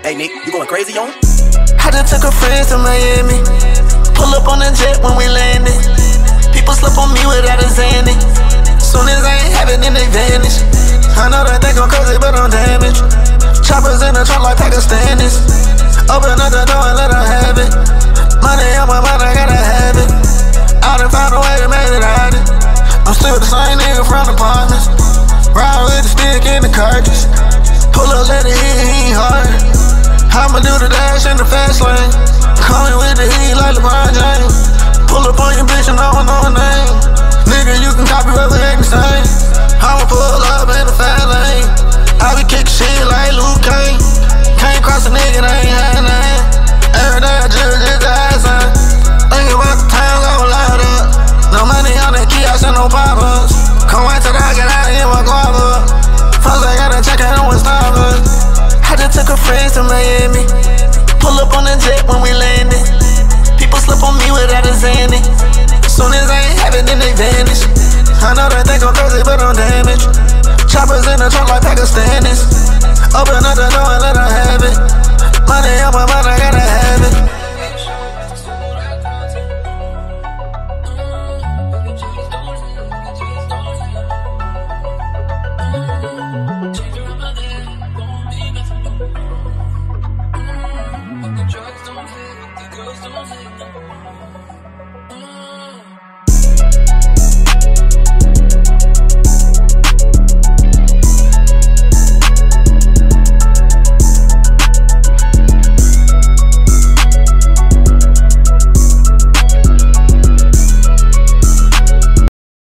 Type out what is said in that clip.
Hey Nick, you going crazy on? I just took a friend to Miami. Pull up on the jet when we landed. People slip on me without a Zanny. Soon as I ain't have it, then they vanish. I know that they gon' crazy, but I'm damaged. Choppers in the trunk like Pakistanis. Open up the door and let her have it. Money on my mind, I gotta have it. I done found a way to make it out. I'm still the same nigga from the apartments. Ride with the stick in the cartridge. I'ma do the dash in the fast lane. Coming with the heat like LeBron James. Pull up on your bitch and I don't know her name. Nigga, you can copy ain't the same. I'ma pull up in the fast lane. I be kicking shit like Liu Kang. Can't cross a nigga, that ain't had name. Every day I just just ass on. Thinking about the time gon' light up. No money on the key, I send no. Come took a friends to Miami. Pull up on the jet when we landed. People slip on me without a Zanny. Soon as I ain't have it, then they vanish. I know they gon' crazy, but I'm damaged. Choppers in the trunk like Pakistanis. Open up the Don't